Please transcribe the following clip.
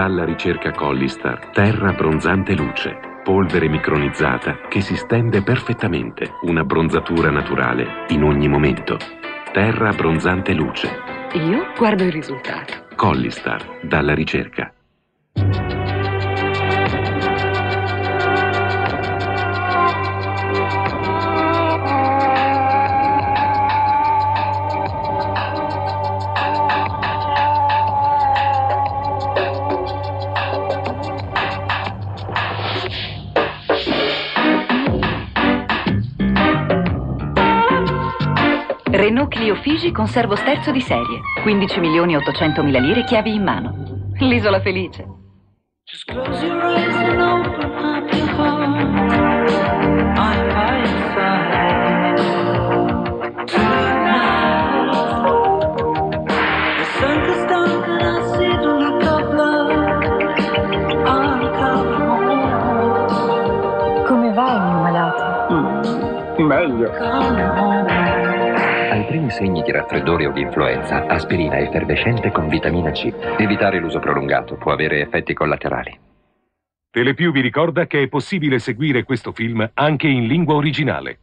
Dalla ricerca Collistar, terra bronzante luce, polvere micronizzata che si stende perfettamente, una bronzatura naturale in ogni momento. Terra bronzante luce. Io guardo il risultato. Collistar, dalla ricerca. Renault Clio Figi con servo sterzo di serie. 15 milioni e 800 mila lire chiavi in mano. L'isola felice. Just close your eyes and open up your heart. I'm by your side tonight. The sun goes down and I see the look of love. I'm coming home, Come va il mio malato? Meglio. coming home. Ai primi segni di raffreddore o di influenza, aspirina effervescente con vitamina C. Evitare l'uso prolungato può avere effetti collaterali. Telepiù vi ricorda che è possibile seguire questo film anche in lingua originale.